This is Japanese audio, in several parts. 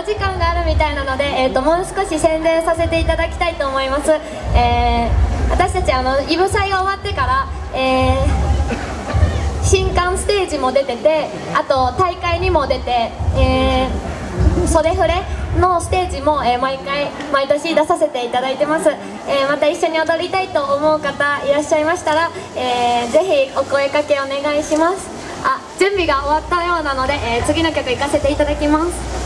お時間があるみたいなので、えー、ともう少し宣伝させていただきたいと思います、えー私たちあのイブ祭が終わってから、えー新刊ステージも出ててあと大会にも出て、えー袖フレのステージも、えー毎回毎年出させていただいてます、えーまた一緒に踊りたいと思う方いらっしゃいましたら、えーぜひお声かけお願いします。あ準備が終わったようなので、えー次の曲行かせていただきます。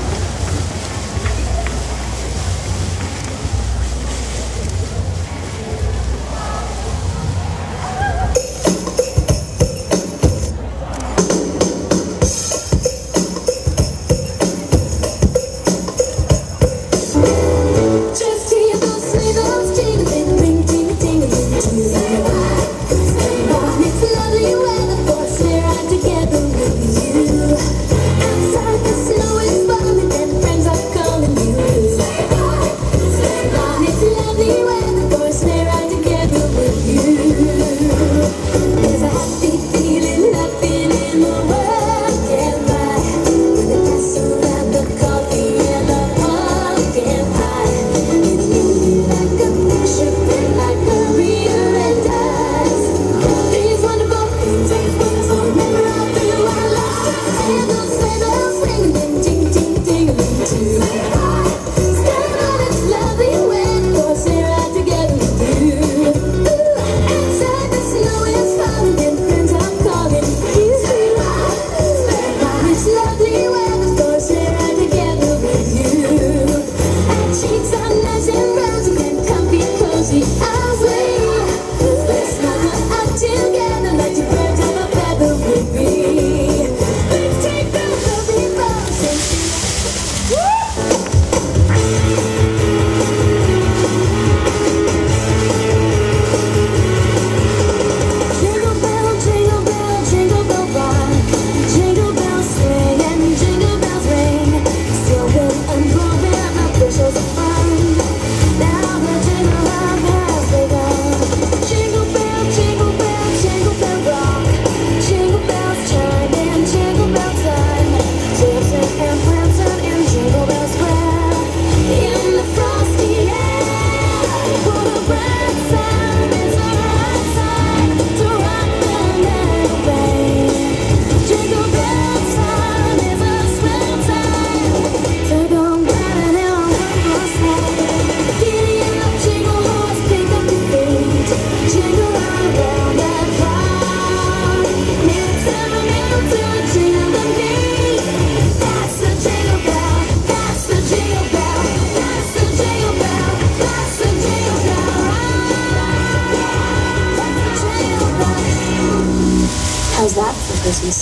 was that for Christmas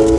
song?